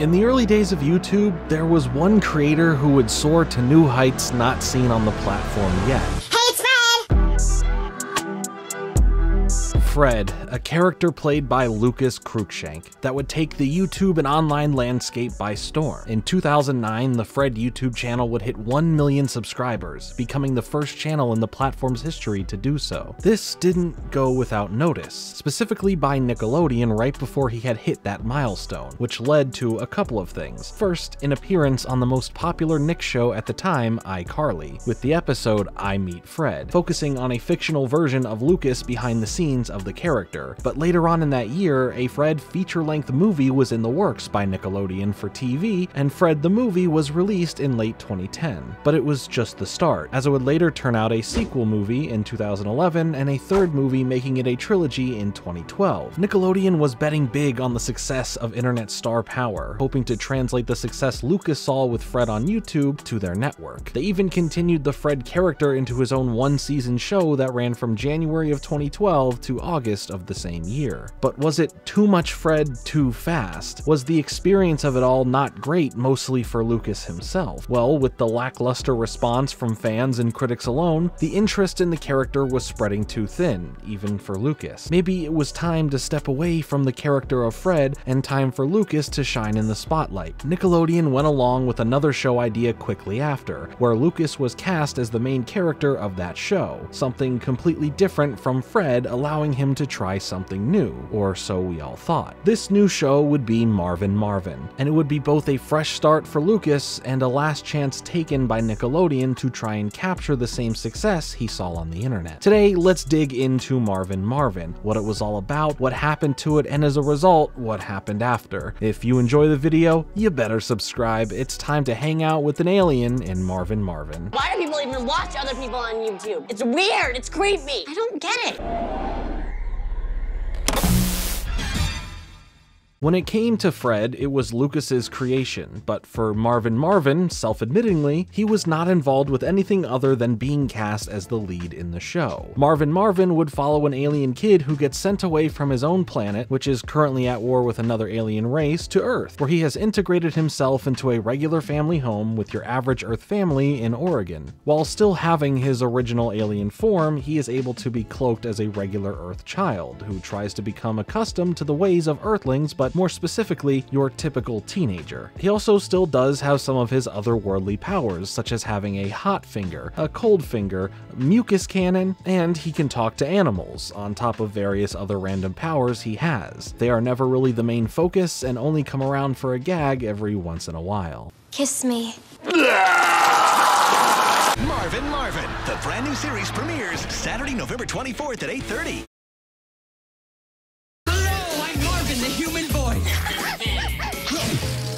In the early days of YouTube, there was one creator who would soar to new heights not seen on the platform yet. Hey, it's Fred! Fred, a character played by Lucas Cruikshank, that would take the YouTube and online landscape by storm. In 2009, the Fred YouTube channel would hit 1 million subscribers, becoming the first channel in the platform's history to do so. This didn't go without notice, specifically by Nickelodeon right before he had hit that milestone, which led to a couple of things. First, an appearance on the most popular Nick show at the time, iCarly, with the episode I Meet Fred, focusing on a fictional version of Lucas behind the scenes of the character. But later on in that year, a Fred feature-length movie was in the works by Nickelodeon for TV, and Fred the movie was released in late 2010. But it was just the start, as it would later turn out a sequel movie in 2011 and a third movie making it a trilogy in 2012. Nickelodeon was betting big on the success of internet star power, hoping to translate the success Lucas saw with Fred on YouTube to their network. They even continued the Fred character into his own one-season show that ran from January of 2012 to August of the same year. But was it too much Fred too fast? Was the experience of it all not great mostly for Lucas himself? Well, with the lackluster response from fans and critics alone, the interest in the character was spreading too thin, even for Lucas. Maybe it was time to step away from the character of Fred and time for Lucas to shine in the spotlight. Nickelodeon went along with another show idea quickly after, where Lucas was cast as the main character of that show, something completely different from Fred allowing him to try something new, or so we all thought. This new show would be Marvin Marvin, and it would be both a fresh start for Lucas and a last chance taken by Nickelodeon to try and capture the same success he saw on the internet. Today, let's dig into Marvin Marvin, what it was all about, what happened to it, and as a result, what happened after. If you enjoy the video, you better subscribe. It's time to hang out with an alien in Marvin Marvin. Why do people even watch other people on YouTube? It's weird, it's creepy. I don't get it. When it came to Fred, it was Lucas's creation, but for Marvin Marvin, self-admittingly, he was not involved with anything other than being cast as the lead in the show. Marvin Marvin would follow an alien kid who gets sent away from his own planet, which is currently at war with another alien race, to Earth, where he has integrated himself into a regular family home with your average Earth family in Oregon. While still having his original alien form, he is able to be cloaked as a regular Earth child, who tries to become accustomed to the ways of Earthlings, but more specifically, your typical teenager. He also still does have some of his otherworldly powers, such as having a hot finger, a cold finger, mucus cannon, and he can talk to animals, on top of various other random powers he has. They are never really the main focus and only come around for a gag every once in a while. Kiss me. Marvin Marvin, the brand new series premieres Saturday, November 24th at 8:30.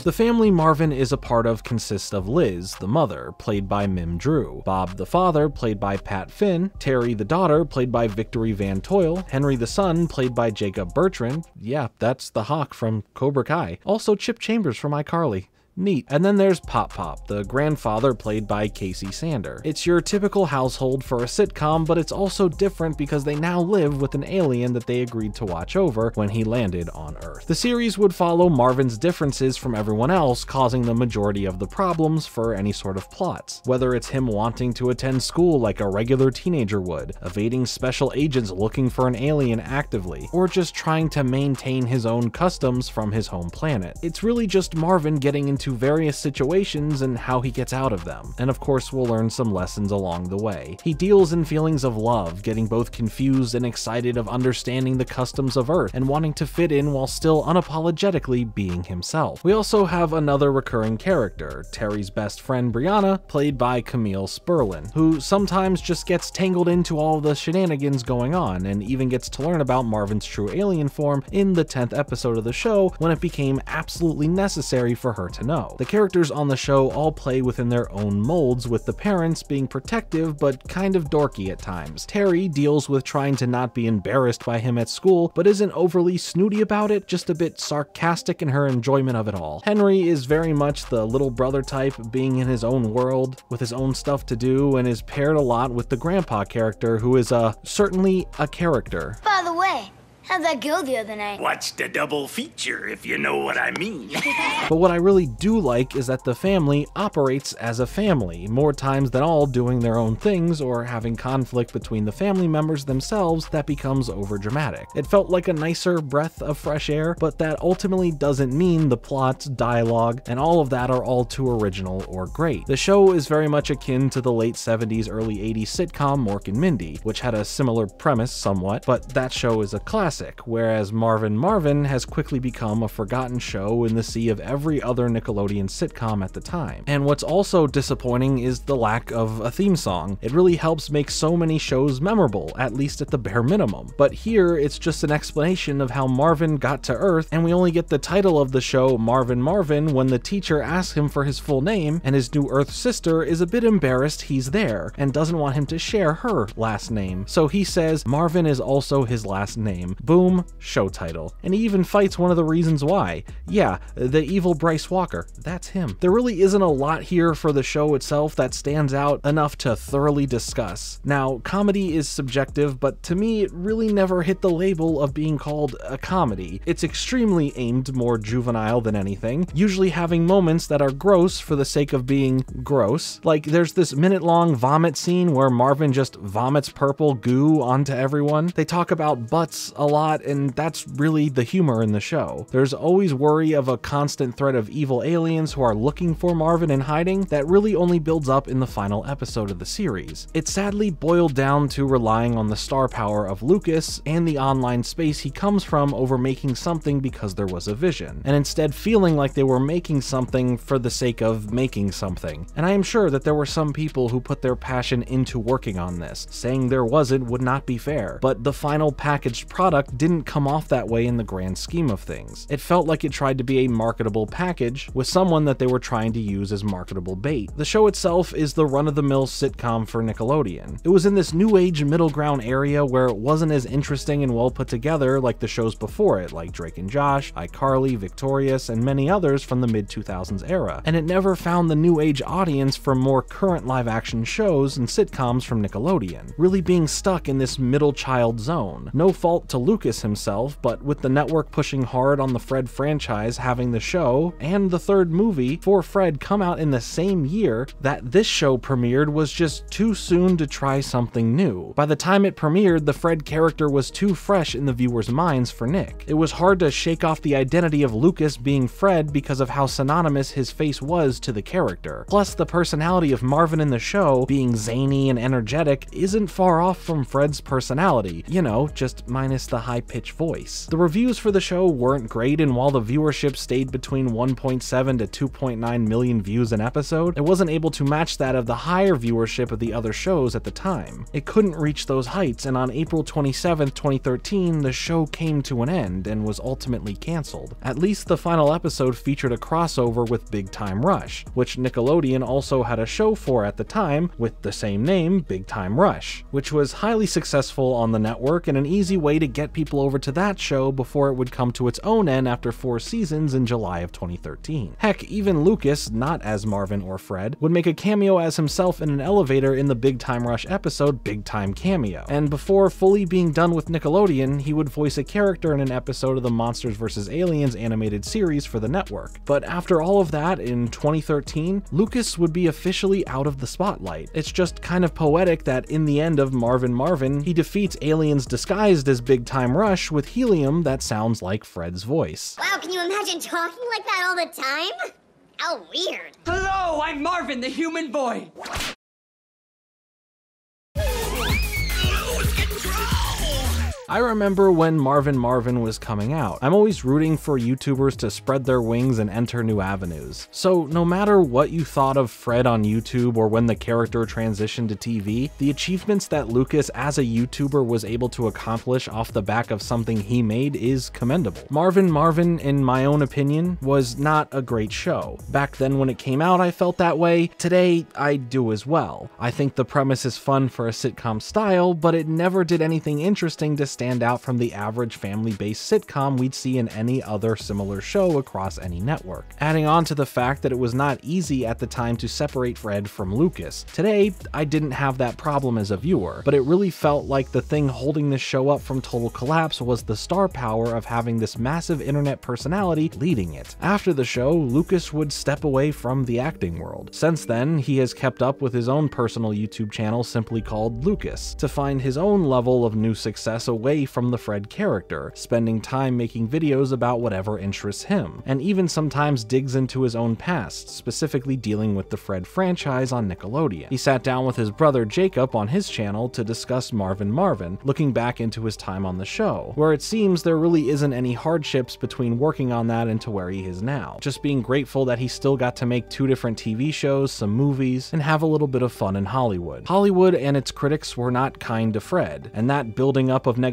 The family Marvin is a part of consists of Liz, the mother, played by Mim Drew, Bob the father, played by Pat Finn, Terry the daughter, played by Victory Van Tuyl, Henry the son, played by Jacob Bertrand, yeah, that's the hawk from Cobra Kai, also Chip Chambers from iCarly. Neat. And then there's Pop Pop, the grandfather played by Casey Sander. It's your typical household for a sitcom, but it's also different because they now live with an alien that they agreed to watch over when he landed on Earth. The series would follow Marvin's differences from everyone else, causing the majority of the problems for any sort of plots. Whether it's him wanting to attend school like a regular teenager would, evading special agents looking for an alien actively, or just trying to maintain his own customs from his home planet. It's really just Marvin getting into various situations and how he gets out of them. And of course, we'll learn some lessons along the way. He deals in feelings of love, getting both confused and excited of understanding the customs of Earth and wanting to fit in while still unapologetically being himself. We also have another recurring character, Terry's best friend Brianna, played by Camille Spirlin, who sometimes just gets tangled into all the shenanigans going on and even gets to learn about Marvin's true alien form in the 10th episode of the show when it became absolutely necessary for her to know. The characters on the show all play within their own molds, with the parents being protective but kind of dorky at times. Terry deals with trying to not be embarrassed by him at school, but isn't overly snooty about it, just a bit sarcastic in her enjoyment of it all. Henry is very much the little brother type, being in his own world, with his own stuff to do, and is paired a lot with the grandpa character, who is, a certainly a character. By the way, How'd that go the other night? Watched a double feature, if you know what I mean. But what I really do like is that the family operates as a family, more times than all doing their own things or having conflict between the family members themselves that becomes overdramatic. It felt like a nicer breath of fresh air, but that ultimately doesn't mean the plots, dialogue, and all of that are all too original or great. The show is very much akin to the late 70s, early 80s sitcom Mork and Mindy, which had a similar premise somewhat, but that show is a classic, whereas Marvin Marvin has quickly become a forgotten show in the sea of every other Nickelodeon sitcom at the time. And what's also disappointing is the lack of a theme song. It really helps make so many shows memorable, at least at the bare minimum. But here, it's just an explanation of how Marvin got to Earth, and we only get the title of the show, Marvin Marvin, when the teacher asks him for his full name, and his new Earth sister is a bit embarrassed he's there, and doesn't want him to share her last name. So he says Marvin is also his last name. Boom, show title. And he even fights one of the reasons why. Yeah, the evil Bryce Walker, that's him. There really isn't a lot here for the show itself that stands out enough to thoroughly discuss. Now, comedy is subjective, but to me, it really never hit the label of being called a comedy. It's extremely aimed more juvenile than anything, usually having moments that are gross for the sake of being gross. Like, there's this minute long vomit scene where Marvin just vomits purple goo onto everyone. They talk about butts a lot, and that's really the humor in the show. There's always worry of a constant threat of evil aliens who are looking for Marvin in hiding that really only builds up in the final episode of the series. It sadly boiled down to relying on the star power of Lucas and the online space he comes from over making something because there was a vision, and instead feeling like they were making something for the sake of making something. And I am sure that there were some people who put their passion into working on this. Saying there wasn't would not be fair, but the final packaged product didn't come off that way in the grand scheme of things. It felt like it tried to be a marketable package with someone that they were trying to use as marketable bait. The show itself is the run-of-the-mill sitcom for Nickelodeon. It was in this new age middle ground area where it wasn't as interesting and well put together like the shows before it, like Drake and Josh, iCarly, Victorious, and many others from the mid 2000s era, and it never found the new age audience for more current live action shows and sitcoms from Nickelodeon, really being stuck in this middle child zone. No fault to Lucas himself, but with the network pushing hard on the Fred franchise having the show and the third movie for Fred come out in the same year that this show premiered was just too soon to try something new. By the time it premiered, the Fred character was too fresh in the viewers' minds for Nick. It was hard to shake off the identity of Lucas being Fred because of how synonymous his face was to the character. Plus, the personality of Marvin in the show, being zany and energetic, isn't far off from Fred's personality, you know, just minus the high-pitched voice. The reviews for the show weren't great, and while the viewership stayed between 1.7 to 2.9 million views an episode, it wasn't able to match that of the higher viewership of the other shows at the time. It couldn't reach those heights, and on April 27, 2013, the show came to an end and was ultimately cancelled. At least the final episode featured a crossover with Big Time Rush, which Nickelodeon also had a show for at the time with the same name, Big Time Rush, which was highly successful on the network and an easy way to get people over to that show before it would come to its own end after four seasons in July of 2013. Heck, even Lucas, not as Marvin or Fred, would make a cameo as himself in an elevator in the Big Time Rush episode Big Time Cameo. And before fully being done with Nickelodeon, he would voice a character in an episode of the Monsters vs. Aliens animated series for the network. But after all of that, in 2013, Lucas would be officially out of the spotlight. It's just kind of poetic that in the end of Marvin Marvin, he defeats aliens disguised as Big Time Time rush with helium that sounds like Fred's voice. Wow, can you imagine talking like that all the time? How weird. Hello, I'm Marvin, the human boy. I remember when Marvin Marvin was coming out. I'm always rooting for YouTubers to spread their wings and enter new avenues. So no matter what you thought of Fred on YouTube or when the character transitioned to TV, the achievements that Lucas as a YouTuber was able to accomplish off the back of something he made is commendable. Marvin Marvin, in my own opinion, was not a great show. Back then when it came out, I felt that way. Today, I do as well. I think the premise is fun for a sitcom style, but it never did anything interesting to stand stand out from the average family-based sitcom we'd see in any other similar show across any network. Adding on to the fact that it was not easy at the time to separate Fred from Lucas. Today, I didn't have that problem as a viewer, but it really felt like the thing holding this show up from total collapse was the star power of having this massive internet personality leading it. After the show, Lucas would step away from the acting world. Since then, he has kept up with his own personal YouTube channel simply called Lucas, to find his own level of new success away from the Fred character, spending time making videos about whatever interests him, and even sometimes digs into his own past, specifically dealing with the Fred franchise on Nickelodeon. He sat down with his brother Jacob on his channel to discuss Marvin Marvin, looking back into his time on the show, where it seems there really isn't any hardships between working on that and to where he is now. Just being grateful that he still got to make two different TV shows, some movies, and have a little bit of fun in Hollywood. Hollywood and its critics were not kind to Fred, and that building up of negativity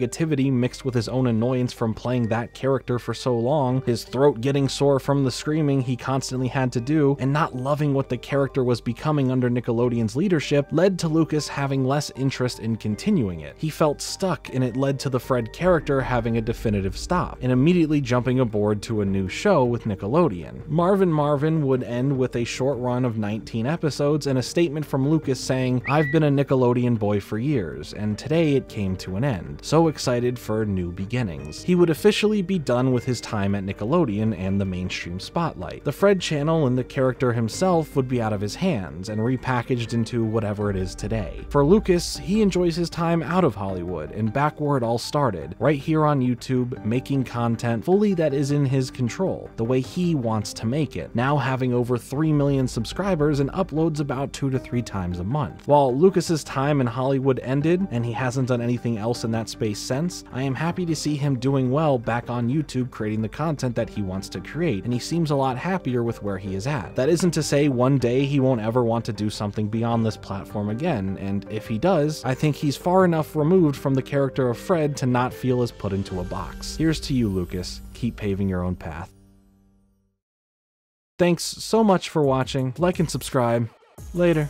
mixed with his own annoyance from playing that character for so long, his throat getting sore from the screaming he constantly had to do, and not loving what the character was becoming under Nickelodeon's leadership led to Lucas having less interest in continuing it. He felt stuck, and it led to the Fred character having a definitive stop, and immediately jumping aboard to a new show with Nickelodeon. Marvin Marvin would end with a short run of 19 episodes and a statement from Lucas saying, I've been a Nickelodeon boy for years, and today it came to an end. So excited for new beginnings. He would officially be done with his time at Nickelodeon and the mainstream spotlight. The Fred channel and the character himself would be out of his hands and repackaged into whatever it is today. For Lucas, he enjoys his time out of Hollywood and back where it all started, right here on YouTube, making content fully that is in his control, the way he wants to make it, now having over 3 million subscribers and uploads about 2 to 3 times a month. While Lucas's time in Hollywood ended and he hasn't done anything else in that space since, I am happy to see him doing well back on YouTube creating the content that he wants to create, and he seems a lot happier with where he is at. That isn't to say one day he won't ever want to do something beyond this platform again, and if he does, I think he's far enough removed from the character of Fred to not feel as put into a box. Here's to you, Lucas. Keep paving your own path. Thanks so much for watching. Like and subscribe. Later.